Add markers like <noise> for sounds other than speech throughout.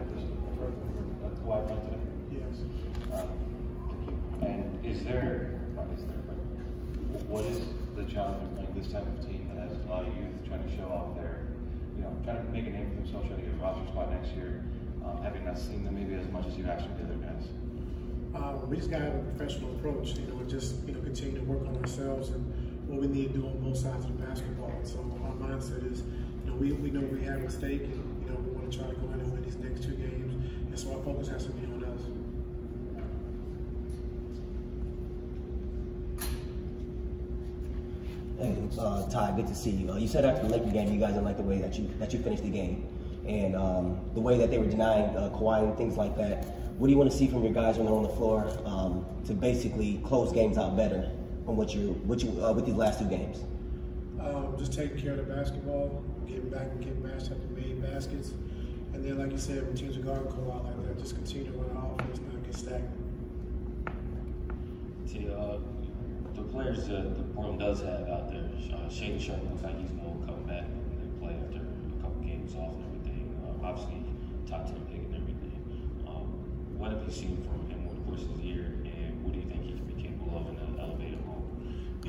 practice Kawhi front today? Yes. Um, And is there, not is there, but what is the challenge of playing this type of team that has a lot of youth trying to show off their, you know, trying to make a name for themselves, trying to get a roster spot next year, um, having not seen them maybe as much as you've actually did other guys? Um, we just gotta have a professional approach, you know, and just, you know, continue to work on ourselves and what we need to do on both sides of the basketball. So our mindset is, you know, we, we know we have a stake and, you know, we wanna try to go in and win these next two games. And so our focus has to be on us. Hey, uh, Ty, good to see you. Uh, you said after the Laker game, you guys didn't like the way that you that you finished the game, and um, the way that they were denying uh, Kawhi and things like that. What do you want to see from your guys when they're on the floor um, to basically close games out better from what you what you uh, with these last two games? Um, just taking care of the basketball, getting back and getting matched up and made baskets. And then, like you said, when teams are guarding Kawhi like that, just continue to run our offense, not get stagnant. See, uh, the players that the Portland does have out there, uh, Shaedon Sharpe looks like he's going to come back and play after a couple games off and everything. Uh, obviously, top 10 pick and everything. Um, what have you seen from him over the course of the year, and what do you think he can be capable of in an elevated role?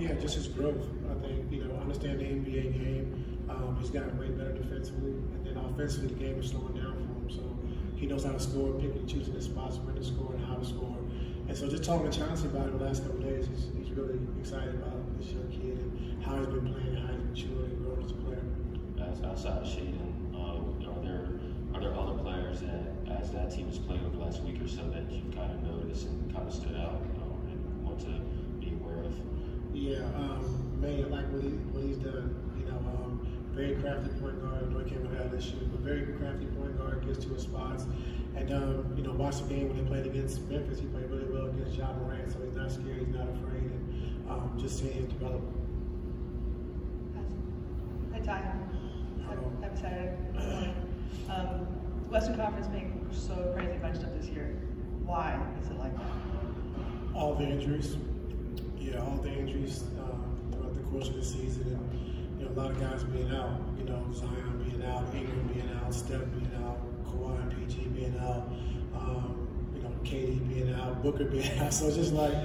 Yeah, just his growth. I think, you know, understand the NBA game. Um, he's gotten way better defensively. And then offensively, the game is slowing down for him. So he knows how to score, picking and choosing his spots, when to score, and how to score. And so just talking to Chauncey about it the last couple days, he's, he's really excited about this young kid and how he's been playing, how he's matured and grown as a player. As outside of Shaedon, uh, are there are there other players that, as that team has played over the last week or so, that you've kind of noticed and kind of stood out um, and want to be aware of? Yeah, um, man, like what, he, what he's done. You know, um, very crafty point guard. I know he came out of this year, but very crafty point guard, gets to his spots. And, um, you know, watch the game when they played against Memphis. He played really well against Ja Morant, so he's not scared, he's not afraid. And um, just seeing him develop. Hi, Ty. Happy Saturday. Um, Western Conference being so crazy bunched up this year. Why is it like that? All the injuries. Yeah, all the injuries uh, throughout the course of the season. And, you know, a lot of guys being out. You know, Zion being out, Ingram being out, Steph being out, Kawhi and PG being out, um, you know, KD being out, Booker <laughs> being out. So it's just like,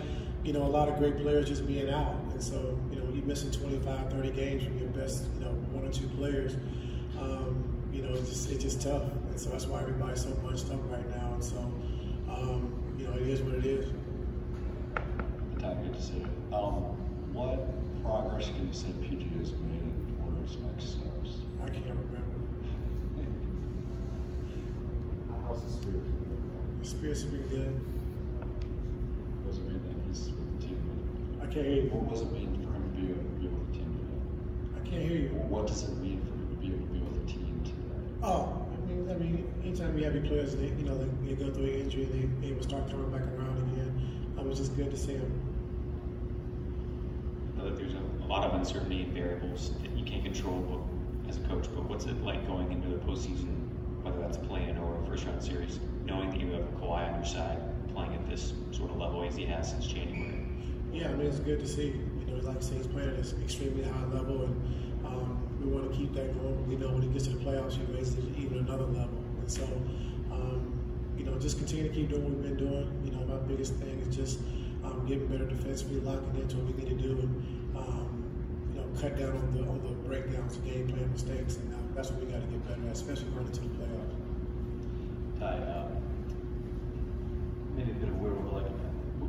you know, a lot of great players just being out. And so, you know, you're missing 25, 30 games from your best, you know, one or two players. Um, you know, it's just, it's just tough. And so that's why everybody's so bunched up right now. And so, um, you know, it is what it is. Ty, good to see you. Um, what progress can you say PG has made towards next steps? I can't remember. How's the spirit? The spirit's been good. What does it mean that he's with the team? I can't hear you. What does it mean for him to be, to be with the team today? I can't hear you. What does it mean for him to be able to be with the team today? Oh, I mean, I mean, anytime you have your players, they, you know, they, they go through an injury, they, they will start coming back around again. Um, it was just good to see them. I know that there's a, a lot of uncertainty and variables that you can't control but, as a coach, but what's it like going into the postseason, whether that's a play-in or a first-round series, knowing that you have Kawhi on your side, playing at this sort of level as he has since January? Yeah, I mean, it's good to see. You know, like I said, he's playing at an extremely high level, and um, we want to keep that going. We know when he gets to the playoffs, he raises it even another level. And so, um, you know, just continue to keep doing what we've been doing. You know, my biggest thing is just um, getting better defensively, locking into what we need to do, and um, cut down on the on the breakdowns, game plan mistakes, and uh, that's what we got to get better at, especially going into the playoffs. Ty, um, maybe a bit of weird, but like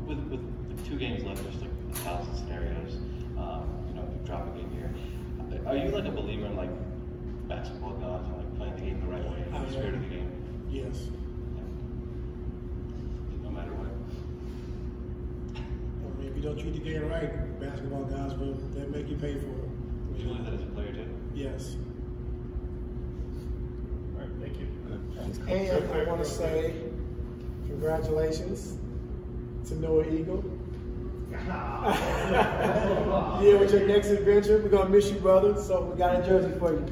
with, with the two games left, there's like a thousand scenarios. Um, you know, drop a game here, are you like a believer in like basketball gods and like playing the game the right way, I the spirit am. of the game, Yes. no matter what? I mean, if you don't treat the game right, basketball guys will they'll make you pay for it. Do you believe that as a player too? Yes. All right, thank you. And I want to say congratulations to Noah Eagle. <laughs> <laughs> yeah, with your next adventure. We're going to miss you, brother. So we got a jersey for you.